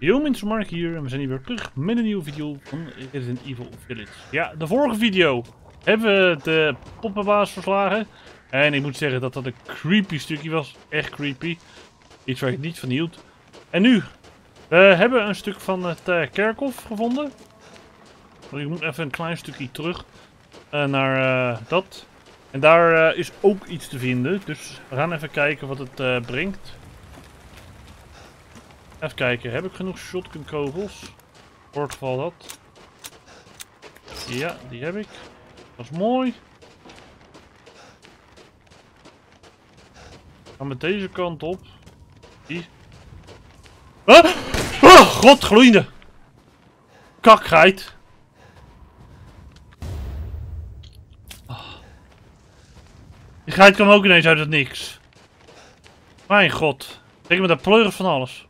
Yo mensen, Mark hier en we zijn hier weer terug met een nieuwe video van Resident Evil Village. Ja, de vorige video hebben we de poppenbaas verslagen. En ik moet zeggen dat dat een creepy stukje was. Echt creepy. Iets waar ik niet van hield. En nu, we hebben een stuk van het uh, kerkhof gevonden. Maar ik moet even een klein stukje terug uh, naar uh, dat. En daar is ook iets te vinden. Dus we gaan even kijken wat het brengt. Even kijken, heb ik genoeg shotgun kogels? Voor geval dat. Ja, die heb ik. Dat is mooi. Gaan met deze kant op. Die. Ah! Oh, god, gloeiende! Kakgeit! Oh. Die geit kwam ook ineens uit het niks. Mijn god. Ik met de pleuris van alles.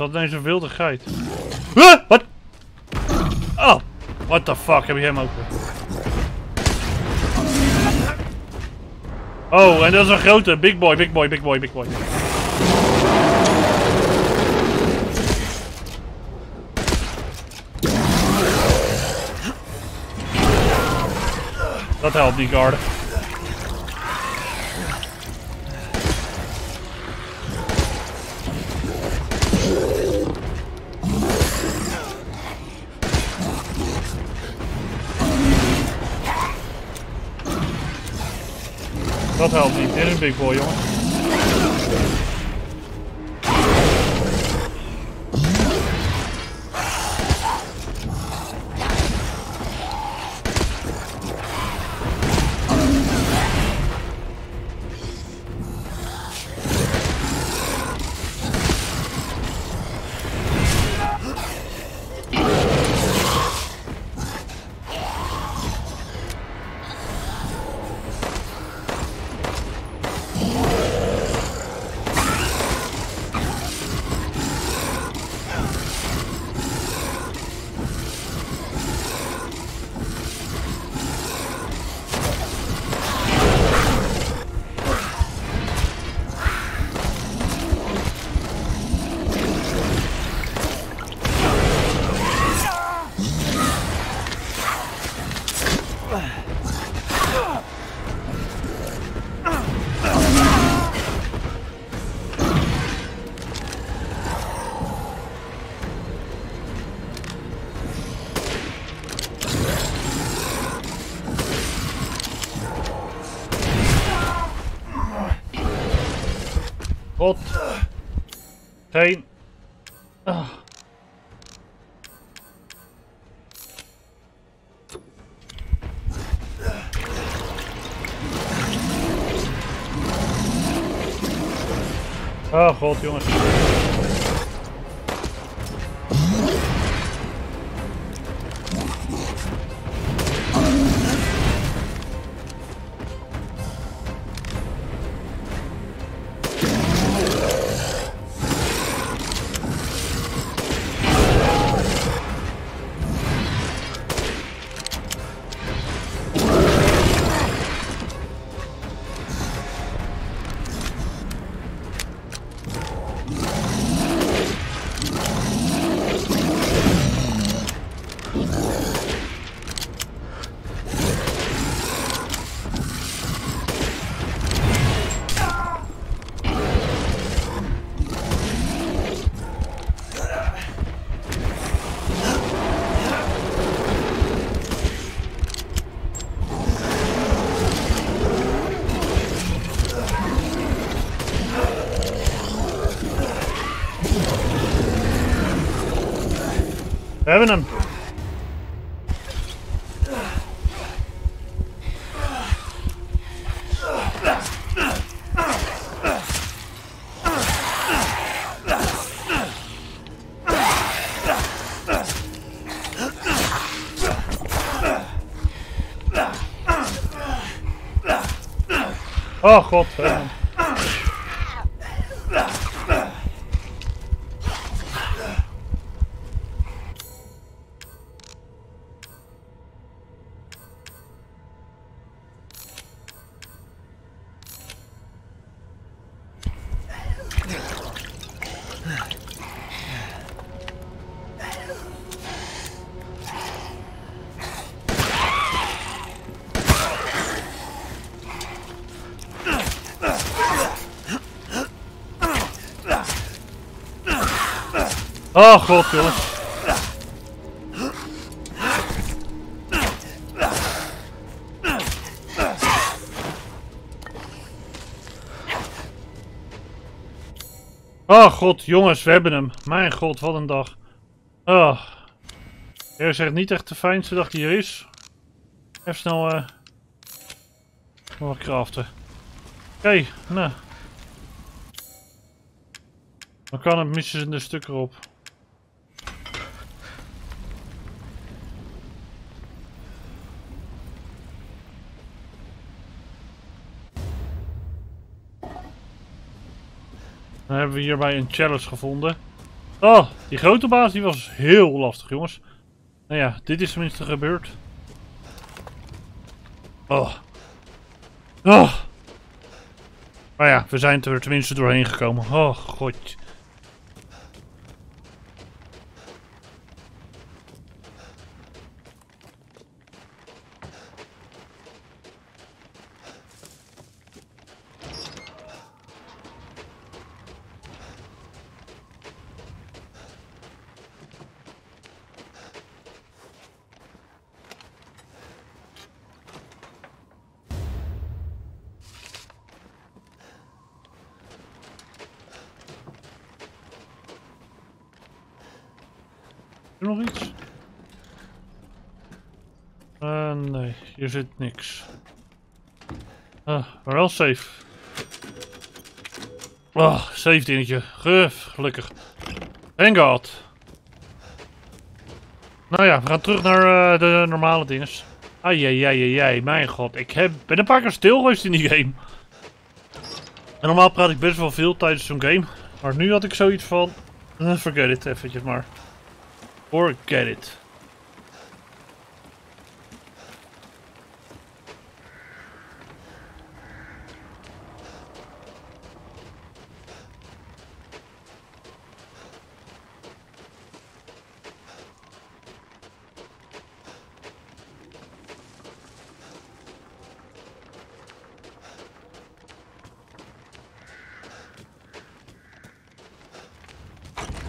Zat ineens een wilde geit. Huh? Wat? Oh, what the fuck, heb je hem ook Oh, en dat is een grote. Big boy, big boy, big boy, big boy. Dat helpt die garden. Dat helpt niet. Dit is een big boy, jongen. Oh god jongens. Oh god. Oh god, jongens. Oh god, jongens, we hebben hem. Mijn god, wat een dag. Oh. Er zegt niet echt de fijnste dag die er is. Even snel eh wat craften. Oké, nou. Dan kan het missen ze de stuk erop. Dan hebben we hierbij een challenge gevonden. Oh, die grote baas die was heel lastig, jongens. Nou ja, dit is tenminste gebeurd. Oh. Oh. Maar ja, we zijn er tenminste doorheen gekomen. Oh, god. er nog iets? Uh, nee, hier zit niks. Ah, maar wel safe. Oh, safe dingetje. Gelukkig. Thank god. Nou ja, we gaan terug naar uh, de normale dinges. Ai, mijn god. Ik heb, ben een paar keer stil geweest in die game. En normaal praat ik best wel veel tijdens zo'n game. Maar nu had ik zoiets van... Uh, forget it, eventjes maar. Forget it.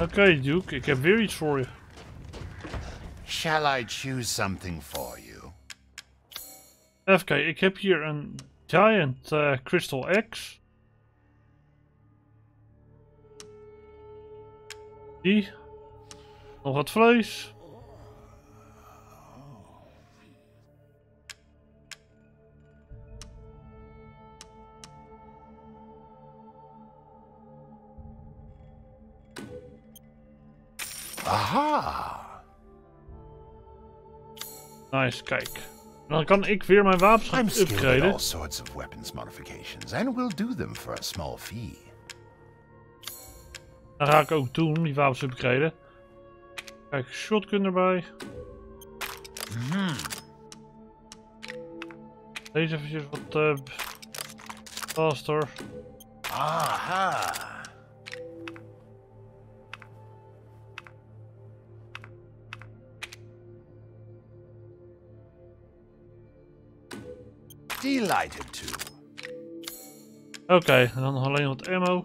Oké, okay, Duke, ik heb weer iets voor je. Shall I choose something for you? Even kijken, ik heb hier een Giant uh, Crystal X. Die. Nog wat vlees. Aha! Nice, kijk. Dan kan ik weer mijn wapens gaan upgraden. all sorts of weapons modifications and will do them for a small fee. Dan ga ik ook doen, die wapens upgraden. Kijk, shotgun erbij. Hmm. Deze eventjes wat uh, faster. Aha! Delighted to. Oké, okay, en dan nog alleen wat ammo.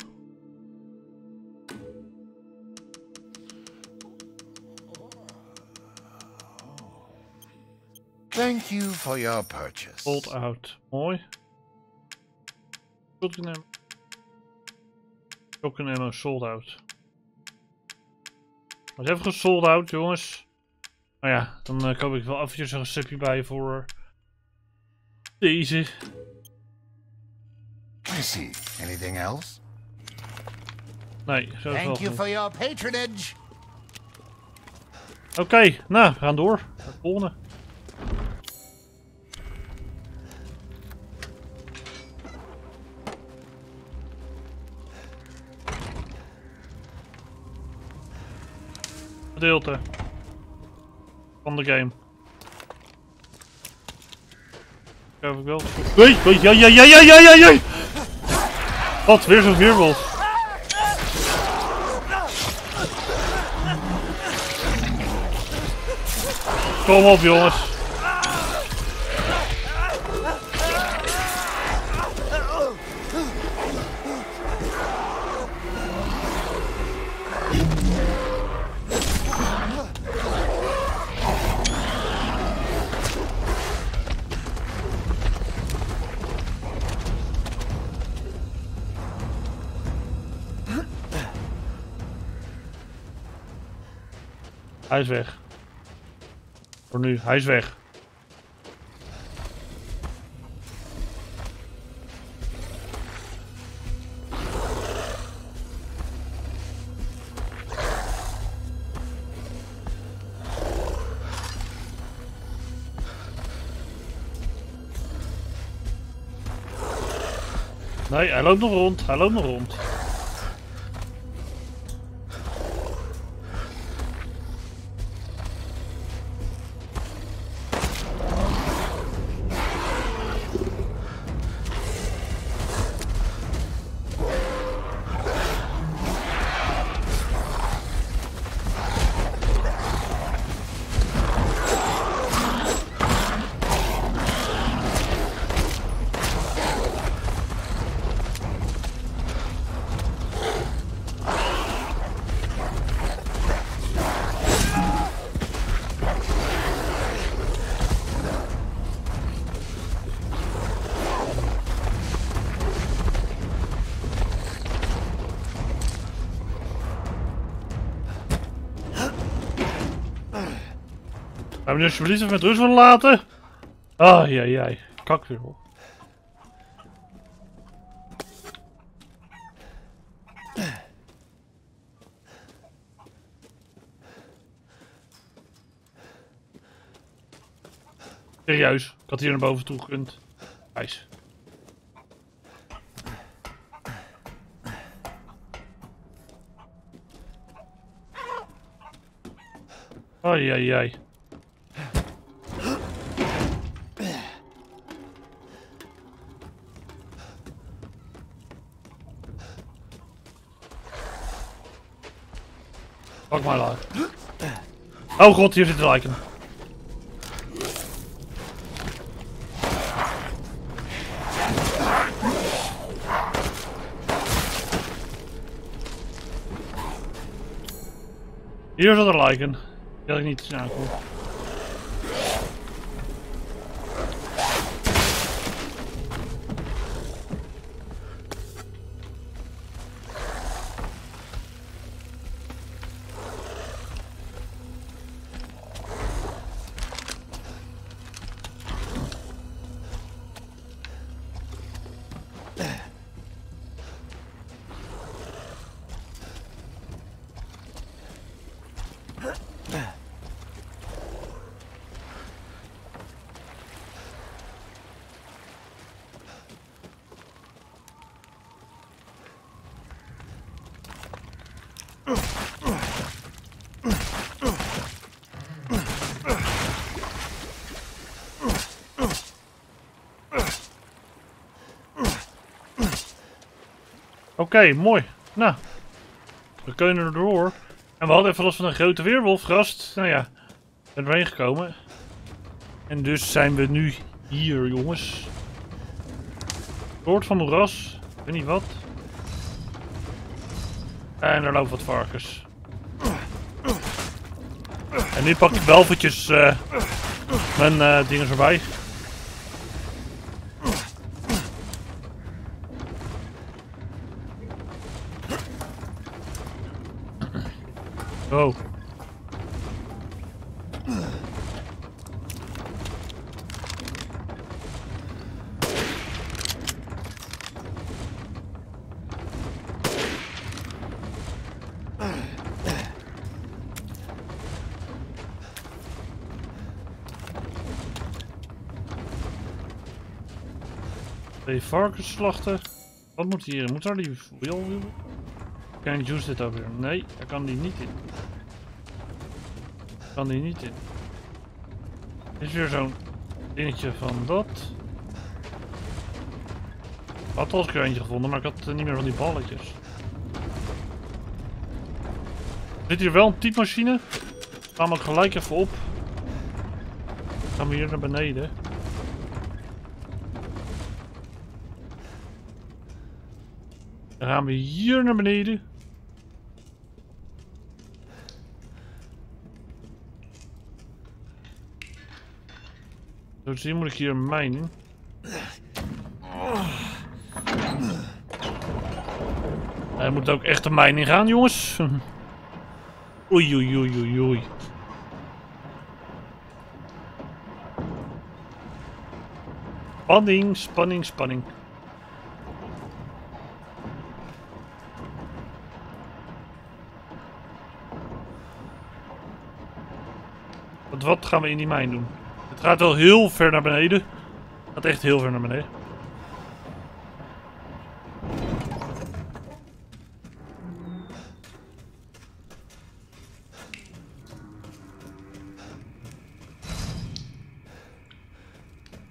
Thank you for your purchase. Sold out. Mooi. Shotgun ammo. Shotgun ammo sold out. Was even gesold out, jongens. Nou ja, dan uh, koop ik wel eventjes een receptje bij voor deze. I see. Anything else? Nee, zo Thank you for your patronage. Oké, okay, nou, we gaan door. Het volgende. Gedeelte van de game. Geloof ik wel. Nee, ja, ja, ja, ja, ja, ja, ja! Wat, weer zo'n weerwolf. Kom op, jongens. Hij is weg. Voor nu, hij is weg. Nee, hij loopt nog rond. Hij loopt nog rond. Je me alsjeblieft even met rust laten? Ah, ja, jij. Kak weer op. Serieus, ik had hier naar boven toe gekund. Ijs. Ai, ai, ai. Maar laag. Oh god, hier zit de lijken. Hier zit er lijken. Had ik niet snel. Oké, mooi. Nou, we kunnen er door. En we hadden even last van een grote weerwolfgast. Nou ja, zijn er gekomen. En dus zijn we nu hier, jongens. Soort van moeras. Ik weet niet wat. En er lopen wat varkens. En nu pak ik wel eventjes eh, mijn eh, dingen erbij. Oh. Twee varkens slachten. Wat moet hier? Moet daar die wheel? Kan ik juice dit over? Nee, daar kan die niet in. Kan die niet in. Is weer zo'n dingetje van dat. Ik had al eens eentje gevonden, maar ik had eh, niet meer van die balletjes. Zit hier wel een typemachine? Gaan we gelijk even op. Gaan we hier naar beneden. Dan gaan we hier naar beneden. Zo te zien moet ik hier mijn. Hij moet ook echt de mijn in gaan, jongens. Oei, oei, oei, oei. Spanning, spanning, spanning. Wat gaan we in die mijn doen? Het gaat wel heel ver naar beneden. Het gaat echt heel ver naar beneden.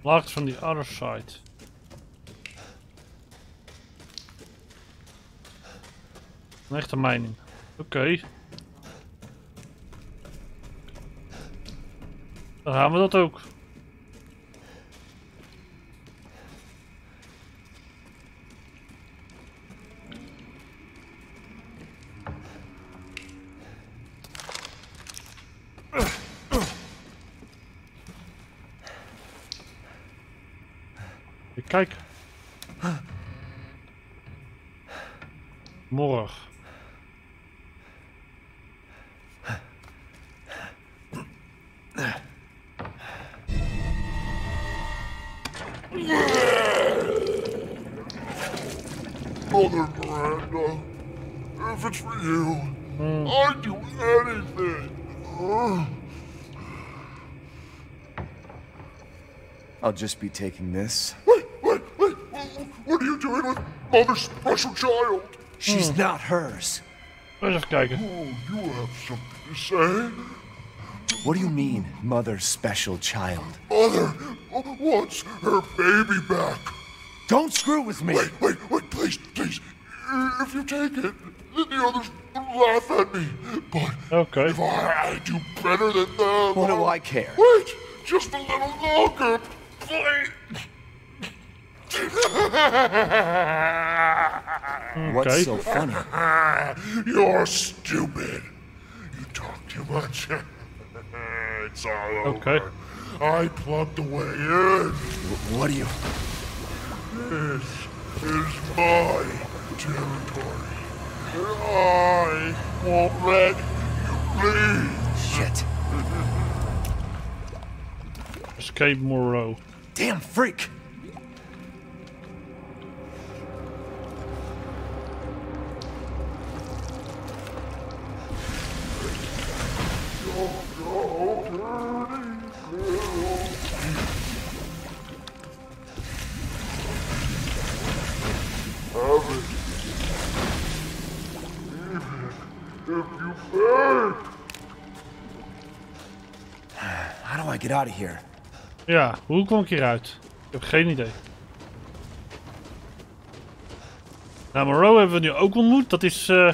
Locked from the other side. Een echte mining. Oké. Dan gaan we dat ook. Miranda, if it's for you, I'd do anything. I'll just be taking this. Wait, wait, wait. What are you doing with Mother's special child? She's not hers. Eens even kijken. Oh, you have something to say? What do you mean, mother's special child? Mother wants her baby back. Don't screw with me! Wait, wait, wait, please, please. If you take it, then the others will laugh at me. But Oké. if I, I do better than them... What do I care? Wait, just a little longer, please. What's Okay. so funny? You're stupid. You talk too much. it's all Okay. over. I plugged the way in. What do you... This is my territory. I won't let you leave. Shit. Escape Moreau. Damn freak! Out? Ja, hoe kom ik hieruit? Ik heb geen idee. Nou, Moreau hebben we nu ook ontmoet. Dat is eh,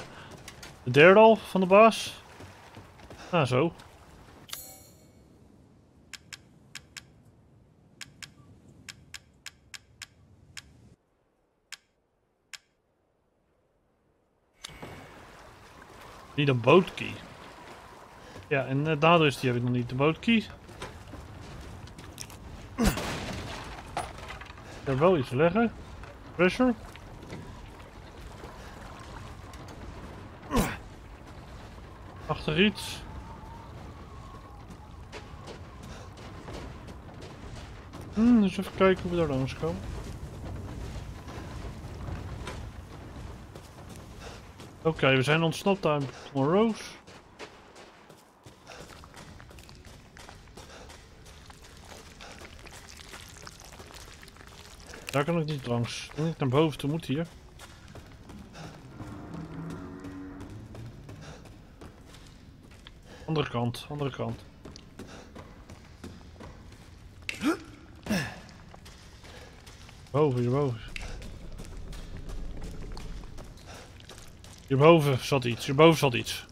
de derde al van de baas. Nou, zo. Niet een bootkey. Ja, en uh, daardoor is die heb ik nog niet de bootkey. Heb wel iets leggen. Pressure. Achter iets. Hmm, dus even kijken hoe we daar langs komen. Oké, we zijn ontsnapt aan Rose. Daar kan ik niet langs. Ik ik naar boven toe moet hier. Andere kant, andere kant. Boven, hierboven. Hierboven zat iets, hierboven zat iets.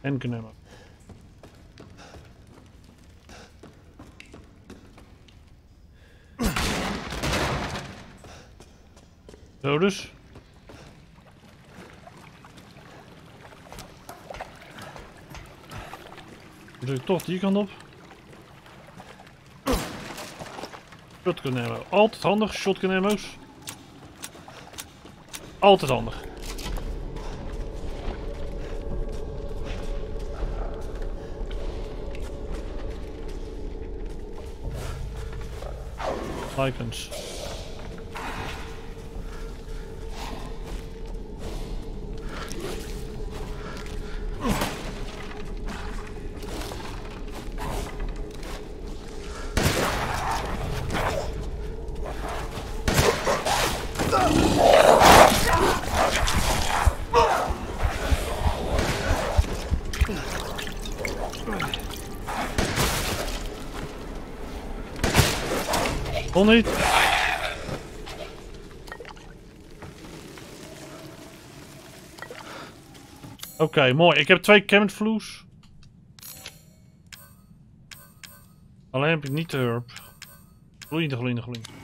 En kunnen Zo dus. Dan ik toch die kant op. Shotgun ammo. Altijd handig, shotgun ammo's. Altijd handig. Icons. Niet. Oké, mooi. Ik heb twee camouflages. Alleen heb ik niet de herb. Gloeiende, gloeiende, gloeiende.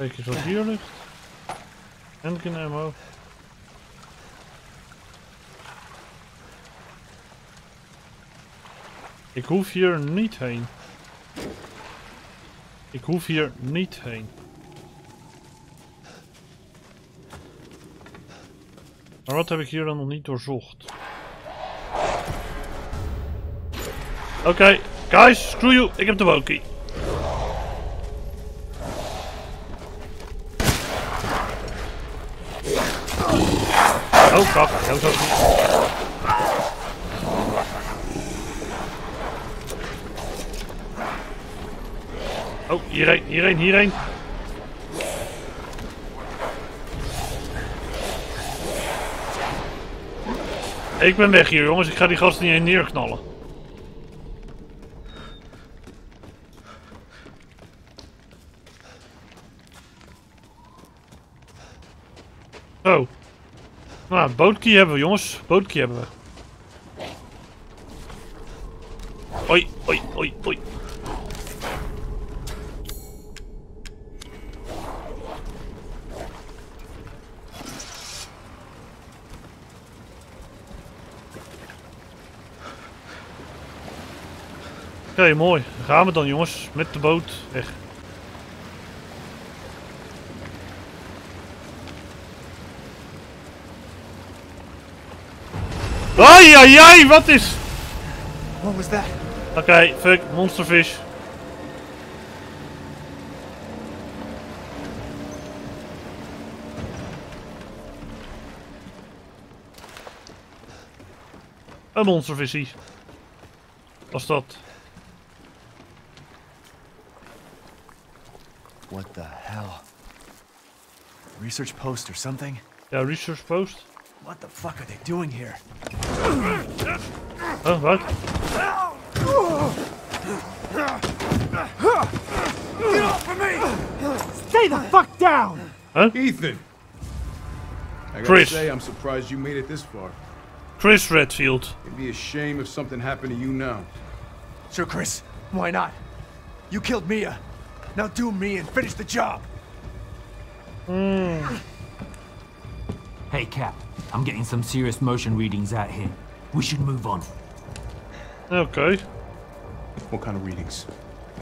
Eens wat hier ligt. Ammo. Ik hoef hier niet heen. Ik hoef hier niet heen. Maar wat heb ik hier dan nog niet doorzocht? Oké, guys, screw you. Ik heb de wokie. Oh, hierheen, hierheen, hierheen. Ik ben weg hier, jongens. Ik ga die gasten niet neerknallen. Oh. Nou, bootkey hebben we, jongens. Bootkey hebben we. Oi, oi, oi, oi. Oké, mooi. Dan gaan we dan, jongens. Met de boot weg. Ai, ai, ai, wat is... What was that? Oké, fuck, monsterfish. Een monstervisie. Was dat? What the hell? Research post or something? Ja, research post. What the fuck are they doing here? Oh, wat? Stay the fuck down! Ethan! I gotta Chris. say, I'm surprised you made it this far. Chris Redfield. It'd be a shame if something happened to you now. Sure, Chris. Why not? You killed Mia. Now do me and finish the job. Hmm. Hey, Cap. I'm getting some serious motion readings out here. We should move on. Okay. What kind of readings?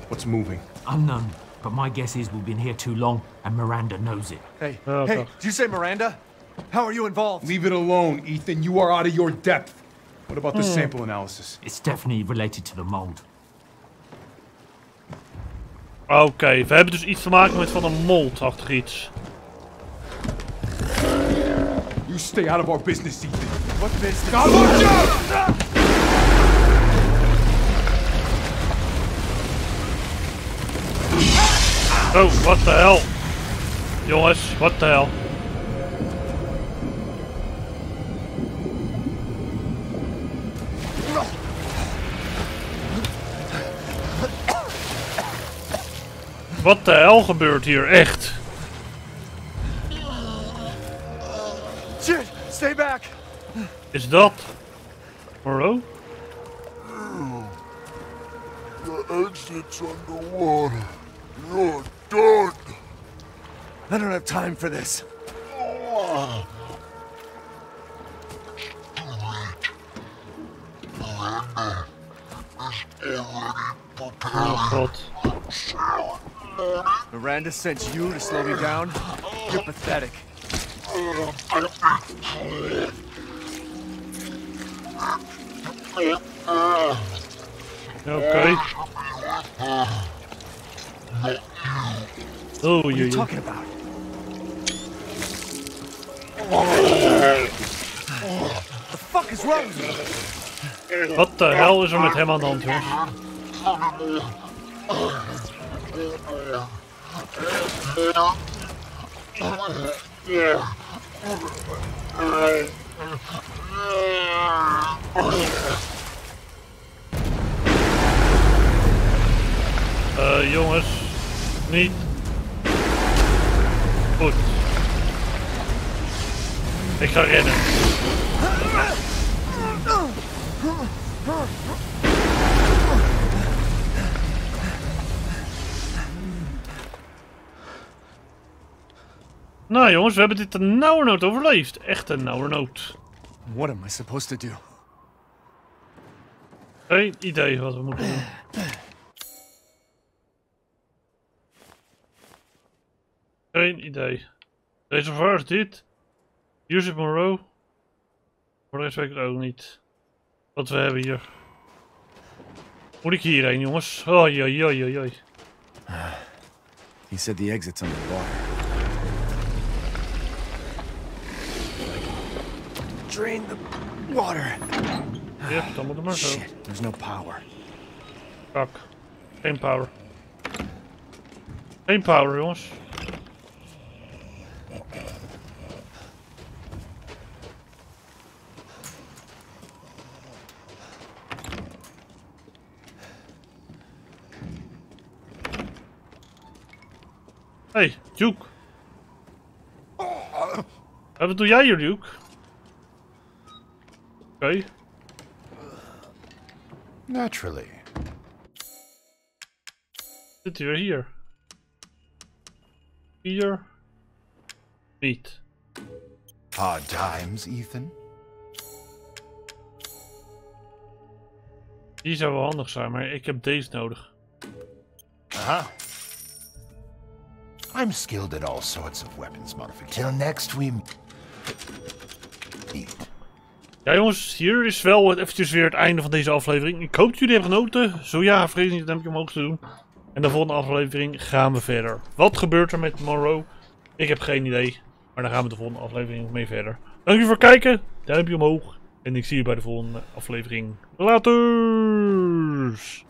What's moving? Unknown, but my guess is we've been here too long, and Miranda knows it. Hey, Oh, hey, okay. did you say Miranda? How are you involved? Leave it alone, Ethan. You are out of your depth. What about the hmm. sample analysis? It's definitely related to the mold. Oké, we hebben dus iets te maken met van een mold-achtig iets. You stay out of our business, Ethan. What business? God, watch out! Oh, wat de hel. Jongens, wat de hel. Wat de hel gebeurt hier, echt? Is dat? Moreau? The exit's underwater. You're done. I don't have time for this. Oh god. Miranda sent you to slow me down? You're pathetic. Ja, Oké. Oh, What are you jee. talking about? The fuck is wrong with you? Wat de hel is er met hem aan de hand, jongens? Eh, jongens. Niet. Goed. Ik ga rennen. Nou jongens, we hebben dit een nauwernood overleefd. Echt een nauwernood. What am I supposed to do? Geen idee wat we moeten doen. Geen idee. Deze is dit. Yusuf Monroe. Voor de rest weet ik het ook niet. Wat we hebben hier. Moet ik hierheen, jongens? Oei, oei, oei, oei. He said the exit's under the water. Drain the water. Dan moet het maar. Shit, there's no power. Fuck. Geen power. Geen power, jongens. Hey, Duke. Wat doe jij hier, Duke? Oké. Naturally. Hij weer Here. Hier. Niet. Hard times, Ethan. Die zou wel handig zijn, maar ik heb deze nodig. Uh-huh. I'm skilled at all sorts of weapons modification. Till next we meet. Ja jongens, hier is wel het eventjes weer het einde van deze aflevering. Ik hoop dat jullie hebben genoten. Zo ja, vrees niet een duimpje omhoog te doen. En de volgende aflevering gaan we verder. Wat gebeurt er met Monroe? Ik heb geen idee. Maar daar gaan we de volgende aflevering mee verder. Dank voor het kijken. Duimpje omhoog. En ik zie je bij de volgende aflevering. Laters!